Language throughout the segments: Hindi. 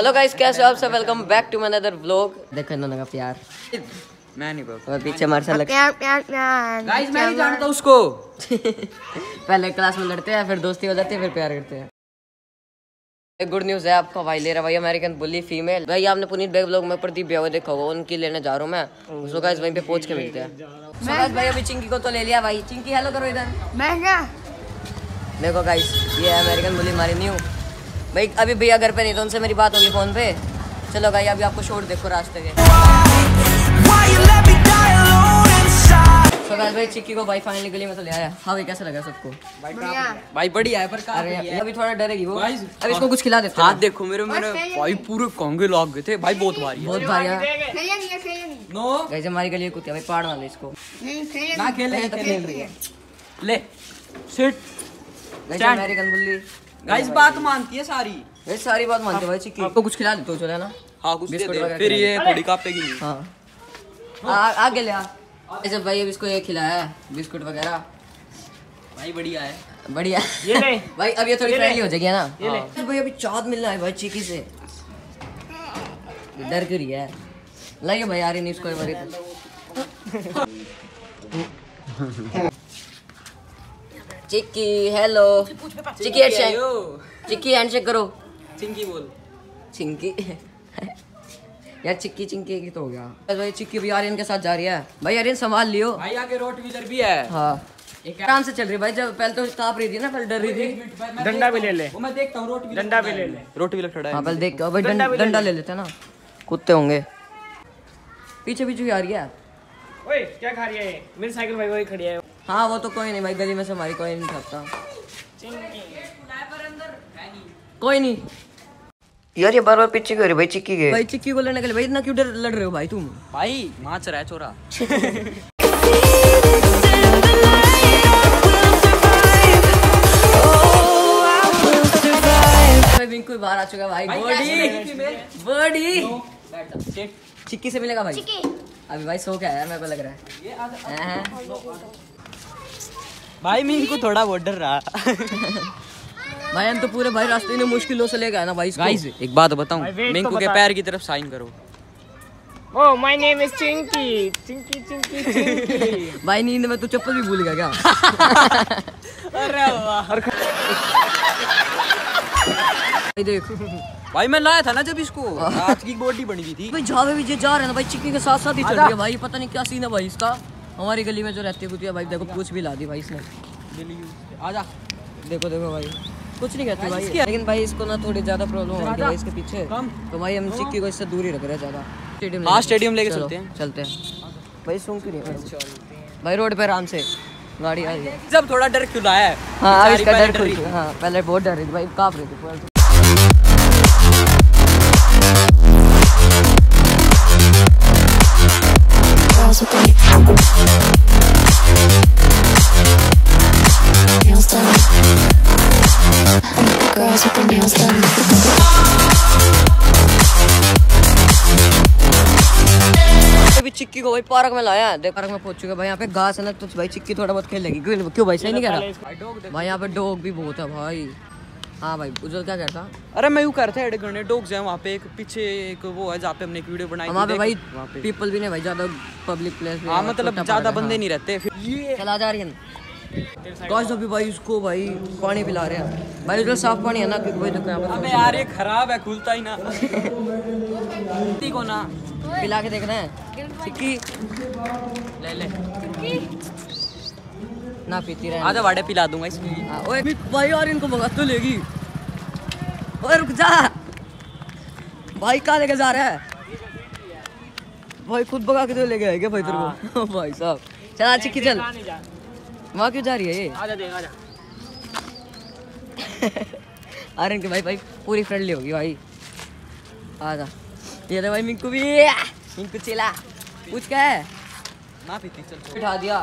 हेलो गाइस कैसे हो आप सब? Welcome back to my other vlog देखो इन्होंने का प्यार। मैं नहीं पता और पीछे हमारे साथ लग- प्यार प्यार प्यार। गाइस मैं नहीं जानता हूँ उसको। पहले क्लास में लड़ते हैं फिर दोस्ती हो जाती है फिर प्यार करते हैं। एक गुड न्यूज़ है आपका भाई ले रहा भाई अमेरिकन बुली फीमेल भाई आपने पुनीत बैग ब्लॉग में प्रदीप ब्याह देखा होगा उनकी लेने जा रहा हूँ मैं। उसको गाइस वहीं पे पहुँच के मिलते हैं। guys, भाई अभी चिंकी को तो ले लिया भाई। चिंकी हेलो करो इधर। मैं क्या? देखो गाइस ये अमेरिकन बुली हमारी न्यू भाई अभी भैया घर पे नहीं तो उनसे मेरी बात होगी फ़ोन पे। चलो भाई अभी आपको शोर देखो रास्ते के। भाई चिक्की को भाई फाइनली गली में तो ले आया। हाँ भाई कैसा लगा सबको? भाई बढ़िया है पर अरे अभी थोड़ा डरेगी वो। अब इसको कुछ खिला देते हाथ देखो मेरे मेरे भाई पूरे कंगे लग गए थे। भाई बहुत भारी बहुत भारी है। नो। गाइस हमारी गली कुत्ते भाई पाड़ वाले इसको। ना खेले तो खेल रही ले सिट गाइस बुल्ली गाइस बात मानती है सारी। गाइस सारी बात मानते हो भाई चिक्की। आपको कुछ खिला देते हो चलो ना। हाँ कुछ दे दे। फिर ये थोड़ी कापेगी। नहीं हाँ। आ- आगे ले आ। ऐसे भाई अब इसको ये खिलाया है बिस्कुट वगैरह। भाई बढ़िया है। बढ़िया। ये ले। भाई अब ये थोड़ी फ्रेंडली हो जाएगी ना? ये ले। भाई अभी चाँद मिलना है भाई चिकी से। डर क्यों रही है। लाइए भाई यार नहीं इसको एक बारी। Chikki hello Chikki handshake Chikki handshake करो. चिंकी बोल। चिंकी? यार चिक्की चिंकी की तो हो गया। बस भाई चिक्की भी आर्यन के साथ जा रही है। भाई आर्यन संभाल लियो। भाई आगे रोट व्हीलर भी है। हाँ। आराम से चल रही भाई जब पहले तो काँप रही थी ना पहले डर रही थी। डंडा भी ले ले। वो मैं देखता हूँ रोट व्हीलर डंडा भी ले ले। रोट व्हीलर खड़ा हाँ। है पहले देख भाई डंडा ले लेते ना। कुत्ते होंगे। पीछे पीछे भी आ रही है। ओए क्या खा रही है मेरी साइकिल भाई वही खड़ी है। हाँ वो तो कोई नहीं भाई गली में से हमारी कोई नहीं खाता कोई नहीं यार ये बार बार पीछे क्यों भाई चिक्की के भाई चिक्की को लेने के लिए भाई इतना क्यों डर लड़ रहे हो भाई तुम भाई नाच रहा है चोरा भाई बिंकू बाहर आ चुका भाई बॉडी बॉडी चिक्की से मिलेगा भाई अभी भाई सो क्या यार मेरे को लग रहा है हैं? भाई मैं इनको थोड़ा बहुत डर रहा। भाई हम तो पूरे भाई रास्ते में मुश्किलों से ले गए ना भाई इसको। गाइस एक बात बताऊँ मिंकू तो के पैर की तरफ़ साइन करो। ओ my name is Chinki Chinki Chinki Chinki भाई नींद में तो चप्पल भी भूल गया क्या? अरे वाह। भाई देख। भाई मैं लाया था ना जब इसको आज की बॉडी बनी हुई थी। भाई जावे भी जे जा रहे हैं ना भाई चिक्की के साथ साथ ही चल रही है भाई पता नहीं क्या सीन है भाई इसका। हमारी गली में जो रहती है कुतिया भाई देखो पूछ भी ला दी भाई इसने। आजा। देखो देखो भाई। कुछ नहीं कहते भाई। लेकिन भाई इसको ना थोड़ी ज़्यादा प्रॉब्लम हो रही है इसके पीछे। तो भाई हम चिक्की को इससे दूर ही रख रहे हैं ज़्यादा। स्टेडियम हाँ, stadium लेके चलते हैं। चलते हैं। भाई सुन क्यों नहीं भाई रोड पे आराम से। गाड़ी आ रही है। जब थोड़ा डर क्यों लाया है? हाँ इसका डर खुल हाँ पहले बहुत डर रही थी भाई काँप रही थी चिक्की को भाई पार्क में लाया देख पार्क में पहुँच चुके भाई यहाँ पे घास है ना तो भाई चिक्की थोड़ा बहुत खेलेगी। क्यों क्यों भाई सही नहीं कह रहा? भाई यहाँ पे डॉग भी बहुत है भाई। हाँ भाई उज्जवल क्या कहता? अरे मैं यूँ कर था एड करने। डॉग्स हैं वहाँ पे एक पीछे एक वो है जहाँ पे हमने एक वीडियो बनाई वहाँ पे भाई पीपल भी नहीं भाई ज़्यादा पब्लिक प्लेस हाँ मतलब ज़्यादा बंदे नहीं रहते। फिर ये चला जा रही है। गाइस अभी भाई इसको भाई पानी पिला रहे हैं। भाई उधर साफ़ पानी है ना क्योंकि भाई देखो यहाँ अबे यार ये खराब है खुलता ही ना। ठीक हो ना पिला के देखना है। चिक्की। ले ले। ना पीती रहे। आधा वाड़े पिला दूँगा इसको हाँ, ओए भाई यार इनको भगा तो लेगी। ओए रुक जा। भाई कहाँ लेके जा रहा है? भाई खुद भगा के तो लेके आए क्या भाई तेरे को। भाई साहब। चल आज चिक्की चल। वहाँ क्यों जा रही है ये? आजा देख आजा। आर्यन की भाई भाई पूरी फ्रेंडली होगी भाई। आजा। ये तो भाई मिंकू भी। मिंकू चिला। पूछ क्या है? बिठा दिया।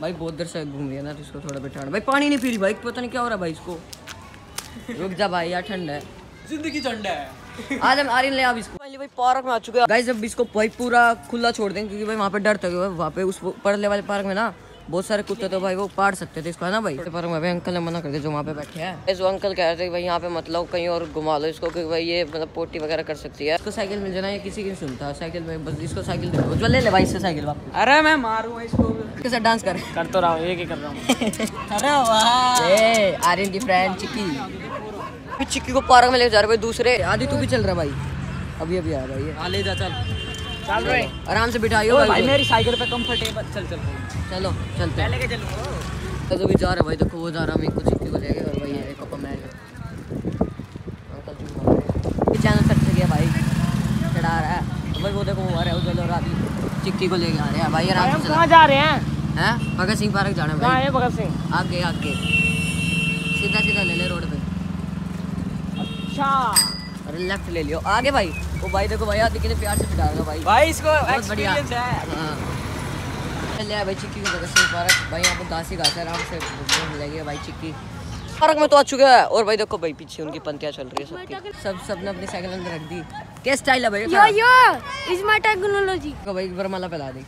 भाई बहुत देर से घूम रही है ना तो इसको थोड़ा बिठाना। भाई पानी नहीं पी रही भाई पता नहीं क्या हो रहा है भाई इसको। रुक जा भाई यार ठंड है। ज़िंदगी झंडा है। आज हम आर्यन ले अब इसको। पहले भाई पार्क में आ चुके हैं। गाइस अब इसको भाई पूरा खुला छोड़ देंगे क्योंकि भाई वहाँ पे डर था वहाँ पे उस परले वाले पार्क में ना बहुत सारे कुत्ते तो भाई वो पाड़ सकते थे इसको है ना भाई? पर मैं अंकल ने मना कर दिया जो वहाँ पे बैठे हैं। वो अंकल कह रहे थे भाई यहाँ पे मतलब कहीं और घुमा लो इसको कि भाई ये मतलब पोटी वगैरह कर सकती है। इसको साइकिल मिल जाना ये किसी की नहीं सुनता। साइकिल में बस इसको साइकिल दे ले ले भाई इससे साइकिल वापस। अरे मैं मारूँ इसको। डांस कर। कर तो रहा हूँ एक ही कर रहा हूँ? अरे वाह। आर्यन की फ्रेंड चिक्की। चिक्की को पार्क में ले जा रहे भाई दूसरे। आदि तू भी चल रहा भाई। अभी अभी आया भाई। हाँ ले जा चल। चल रहे। आराम से बिठाइयो भाई भाई मेरी साइकिल पे कंफर्टेबल चल चल चलो। चलते हैं। लेके चलो। तो भी जा रहा है भाई देखो वो जा रहा है मेरे को को लेके और भाई ये पापा मैं। अंकल चैनल सट से गया भाई। चढ़ा रहा है। भाई वो देखो वो आ रहा है उधर और आदि चिक्की को लेके आ रहे हैं भाई आराम से कहाँ जा रहे हैं? हैं? भगत सिंह पार्क जाना है कहाँ भाई है भगत सिंह? आगे आगे। सीधा सीधा ले ले रोड पे। अच्छा। अरे लेफ़्ट ले लियो। आगे भाई। वो भाई देखो भाई आदि कितने प्यार से बिठा रहा भाई। भाई इसको एक्सपीरियंस है। हाँ। ले भाई चिक्की को सिंह पार्क भाई यहाँ पे घास ही घास आराम से घूम लेंगे भाई चिक्की। पार्क में तो आ चुका है। और भाई देखो भाई पीछे उनकी पंक्तियाँ चल रही है सबकी सब सबने अपनी साइकिल अंदर रख दी। क्या स्टाइल है भाई yo yo is my technology को भाई वरमाला फैला दी।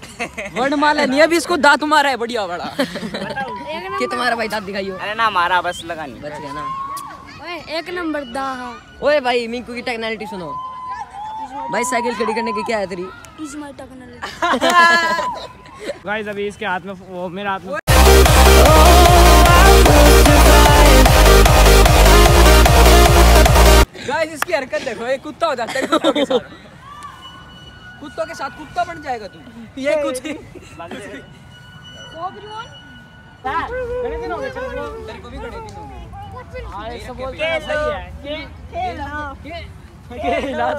वर्णमाला नहीं अभी इसको दांत मारा है बढ़िया बड़ा कि तुम्हारा भाई दांत दिखाइयो। अरे ना मारा बस लगा नहीं। बच गया ना। ओए एक नंबर दा ओए भाई मिंकू की टेक्नोलॉजी सुनो। भाई साइकिल खड़ी करने की क्या है तेरी? इज़ माय टेक्नोलॉजी गाइस अभी इसके हाथ में वो मेरे हाथ में गाइस इसकी हरकत देखो ये कुत्ता हो जाता है कुत्तों के साथ। कुत्तों के साथ कुत्ता बन जाएगा तू। ये कुछ हो तेरे को भी घड़े दिन हो गए खेला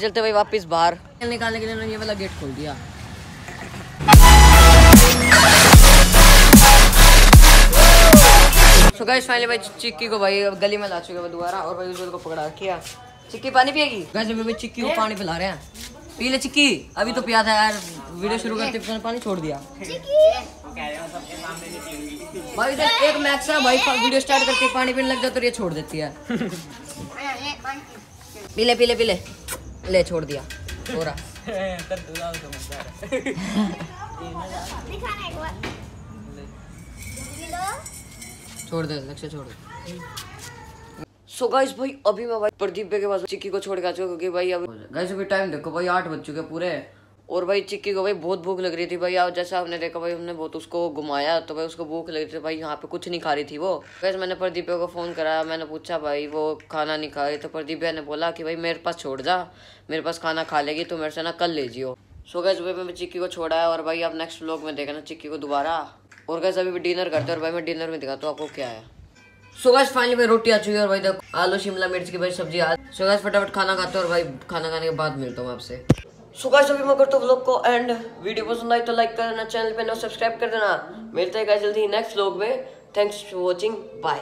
चलते भाई वापस बाहर। निकालने के लिए उन्होंने ये वाला गेट खोल दिया। सो गाइस फाइनली भाई चिक्की को भाई गली में ला चुके हैं दोबारा और भाई उज्जवल को पकड़ा किया चिक्की पानी पिएगी? गाइस अभी भाई चिक्की को पानी पिला रहे हैं। पी ले चिक्की। अभी तो पिया था यार वीडियो शुरू करते पानी छोड़ दिया। भाई इधर एक मैक्स है भाई वीडियो स्टार्ट करके पानी पीने लग जाओ तो ये छोड़ देती है। पी ले पी ले पी ले ले छोड़ दिया हो रहा छोड़ दे लक्ष्य छोड़ दे। सो गाइस भाई अभी मैं भाई प्रदीप के पास चिक्की को छोड़ के आ चुका क्योंकि भाई अब गाइस अभी टाइम देखो भाई आठ बज चुके पूरे। और भाई चिक्की को भाई बहुत भूख लग रही थी भाई आप जैसा आपने देखा भाई हमने बहुत उसको घुमाया तो भाई उसको भूख लग रही थी, भाई यहाँ पे कुछ नहीं खा रही थी वो। गाइस मैंने प्रदीप को फ़ोन करा, मैंने पूछा, भाई वो खाना नहीं खा रही? तो प्रदीप ने बोला कि, भाई मेरे पास छोड़ जा, मेरे पास खाना खा लेगी तो मेरे से ना कल ले जियो। सो गैस भाई मैं चिक्की को छोड़ा है, और भाई आप नेक्स्ट व्लॉग में देखना चिक्की को दोबारा। और गैस अभी डिनर करते और भाई मैं डिनर में दिखाता हूँ आपको क्या है। सो गैस फाइनली भाई रोटी आ चुकी है, और भाई देखो, आलू, शिमला मिर्च की भाई सब्ज़ी आ सो गैस फटाफट खाना खाते हैं, और भाई खाना खाने के बाद मिलता हूँ आपसे। सो गाइस अभी मैं करता हूँ व्लॉग को एंड वीडियो पसंद आई तो लाइक कर देना चैनल पे ना सब्सक्राइब कर देना. मिलते हैं गाइस जल्दी नेक्स्ट व्लॉग में. Thanks for watching bye